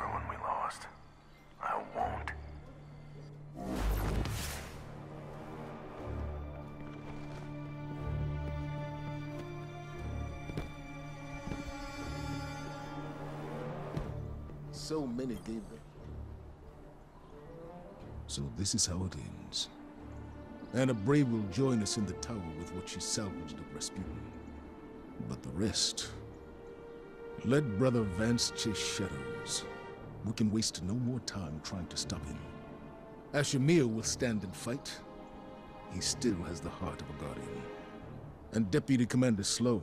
everyone we lost. I won't. So many gave. So this is how it ends. Ana Bray will join us in the tower with what she salvaged of Rasputin. But the rest... Let Brother Vance chase shadows. We can waste no more time trying to stop him. Asher Mir will stand and fight. He still has the heart of a guardian. And Deputy Commander Sloan.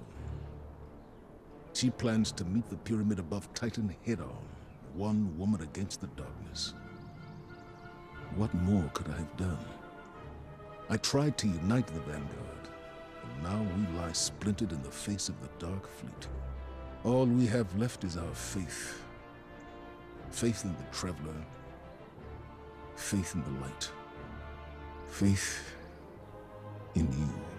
She plans to meet the pyramid above Titan head-on, one woman against the darkness. What more could I have done? I tried to unite the Vanguard, and now we lie splintered in the face of the Dark Fleet. All we have left is our faith. Faith in the Traveler. Faith in the light. Faith in you.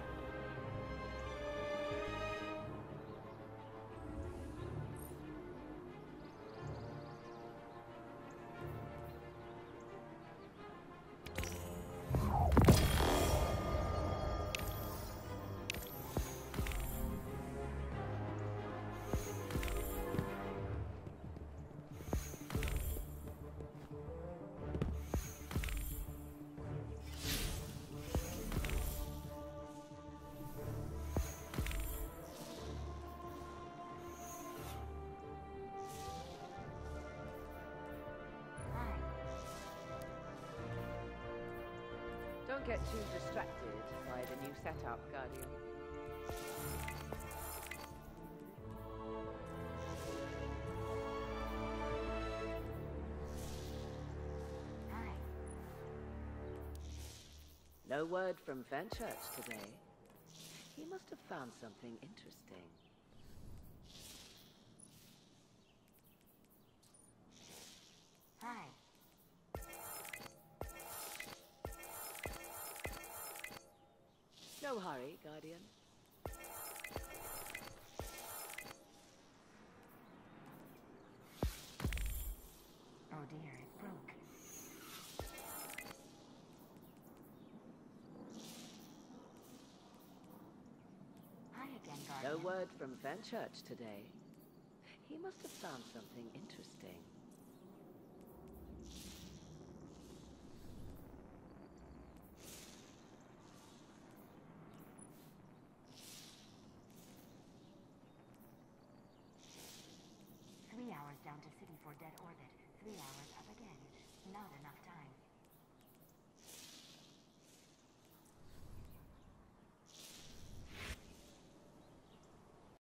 Get too distracted by the new setup, Guardian. No word from Fenchurch today. He must have found something interesting. No hurry, Guardian. Oh dear, it broke. Hi again, Guardian. No word from Fenchurch today. He must have found something interesting. Down to City for dead orbit. Three hours up again. Not enough time.